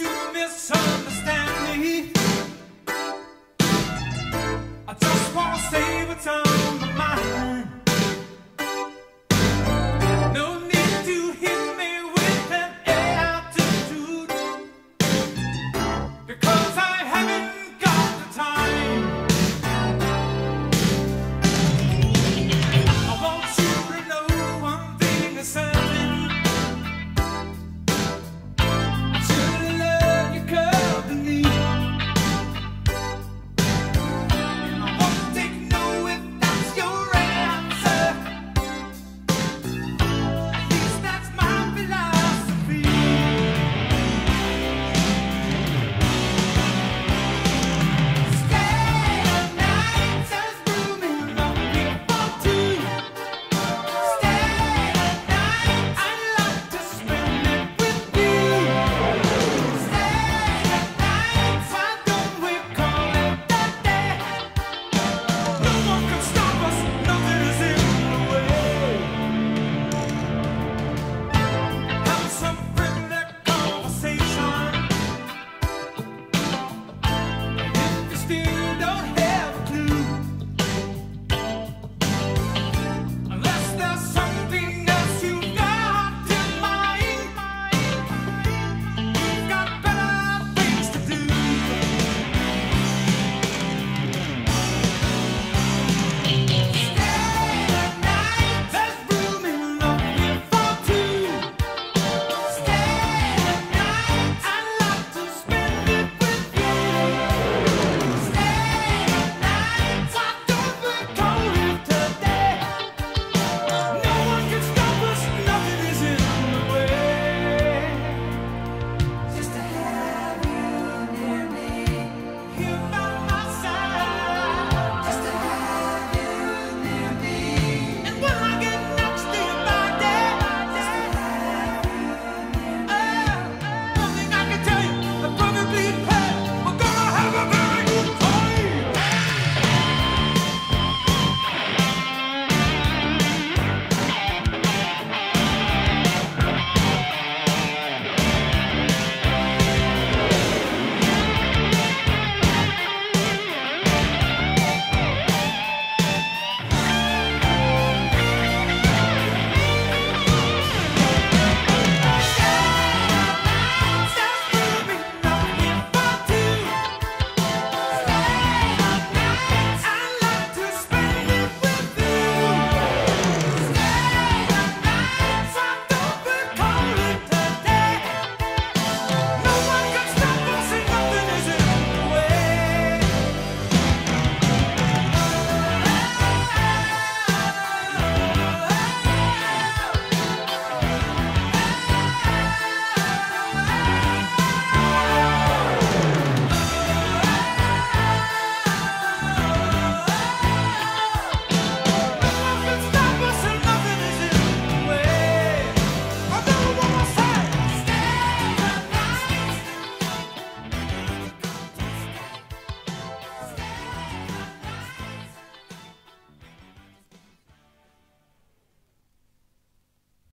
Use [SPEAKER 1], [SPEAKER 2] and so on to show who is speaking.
[SPEAKER 1] you misunderstand me. I just want to save a time.